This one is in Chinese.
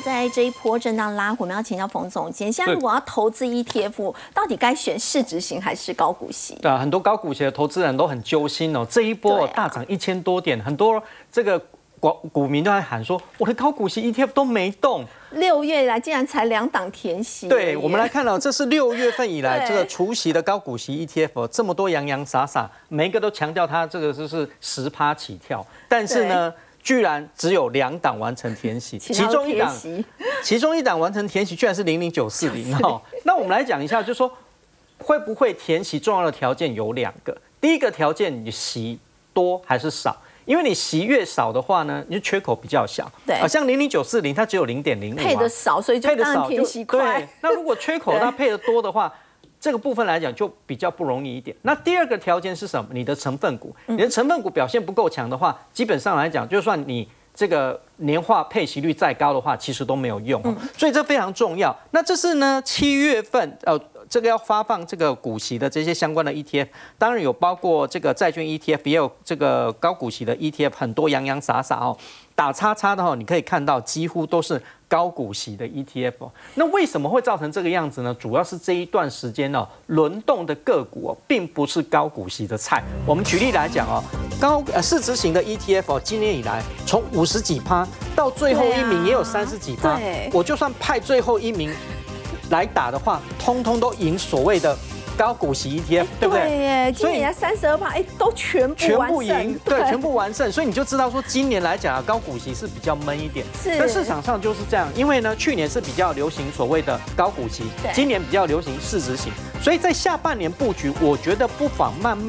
在这一波震荡拉回，我们要请教冯总监。现在如果要投资 ETF，到底该选市值型还是高股息？对啊，很多高股息的投资人都很揪心哦。这一波大涨一千多点，很多这个股股民都在喊说，我的高股息 ETF 都没动。六月以来竟然才两档填息。对，我们来看到这是六月份以来 这个除夕的高股息 ETF，这么多洋洋洒洒，每一个都强调它这个就是十趴起跳，但是呢，居然只有两档完成填息，其中一档，其中一档完成填息居然是零零九四零 哈。那我们来讲一下，就说会不会填息重要的条件有两个，第一个条件你息多还是少。因为你息越少的话呢，你就缺口比较小。对，啊，像零零九四零，它只有零点零五，配的少，所以就配的少就对。那如果缺口它配的多的话，这个部分来讲就比较不容易一点。那第二个条件是什么？你的成分股，你的成分股表现不够强的话，基本上来讲，就算你这个年化配息率再高的话，其实都没有用。所以这非常重要。那这是呢，七月份呃。这个要发放这个股息的这些相关的 ETF，当然有包括这个债券 ETF，也有这个高股息的 ETF，很多洋洋洒洒哦。打叉叉的话，你可以看到几乎都是高股息的 ETF。那为什么会造成这个样子呢？主要是这一段时间哦，轮动的个股哦，并不是高股息的菜。我们举例来讲哦，高呃市值型的 ETF 哦，今年以来从五十几趴到最后一名也有三十几趴，我就算派最后一名。来打的话，通通都赢所谓的高股息 ETF，对不对？对耶，今年三十二趴，哎，都全部全部赢，对，全部完胜。所以你就知道说，今年来讲啊，高股息是比较闷一点。是，但市场上就是这样。因为呢，去年是比较流行所谓的高股息，今年比较流行市值型，所以在下半年布局，我觉得不妨慢慢。